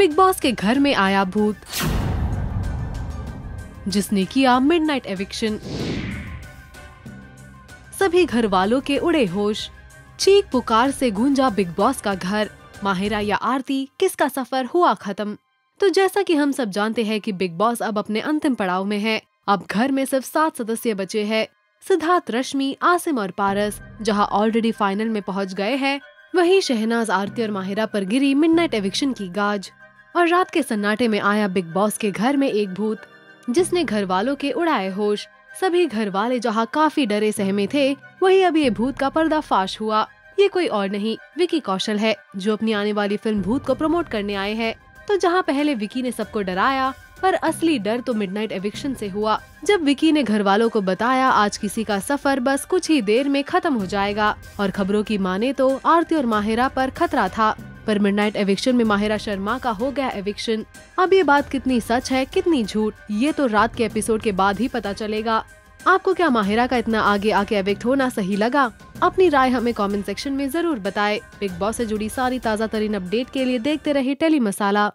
Big boss के घर में आया भूत, जिसने किया मिडनाइट एविक्शन। सभी घर वालों के उड़े होश, चीख पुकार से गूंजा बिग बॉस का घर। माहिरा या आरती, किसका सफ़र हुआ खत्म? तो जैसा कि हम सब जानते हैं कि बिग बॉस अब अपने अंतिम पड़ाव में है। अब घर में सिर्फ़ सात सदस्य बचे हैं, सिद्धार्थ, रश्मि, आसिम और पारस। जहाँ ऑलरेडी फाइनल में पहुँच गए हैं, वहीं शहनाज, आरती और माहिरा पर गिरी मिडनाइट एविक्शन की गाज। और रात के सन्नाटे में आया बिग बॉस के घर में एक भूत, जिसने घर वालों के उड़ाए होश। सभी घर वाले जहाँ काफ़ी डरे सहमे थे, वही अब ये भूत का पर्दाफाश हुआ। ये कोई और नहीं, विकी कौशल है, जो अपनी आने वाली फ़िल्म भूत को प्रमोट करने आए हैं। तो जहाँ पहले विकी ने सबको डराया, पर असली डर तो मिडनाइट एविक्शन से हुआ। जब विकी ने घर वालों को बताया, आज किसी का सफ़र बस कुछ ही देर में खत्म हो जाएगा, और खबरों की माने तो आरती और माहिरा पर खतरा था। पर मिडनाइट एविक्शन में माहिरा शर्मा का हो गया एविक्शन अब ये बात कितनी सच है, कितनी झूठ, ये तो रात के एपिसोड के बाद ही पता चलेगा। आपको क्या माहिरा का इतना आगे आके एविक्ट होना सही लगा? अपनी राय हमें कमेंट सेक्शन में ज़रूर बताएँ। बिग बॉस से जुड़ी सारी ताज़ा तरीन अपडेट के लिए देखते रहे टेली मसाला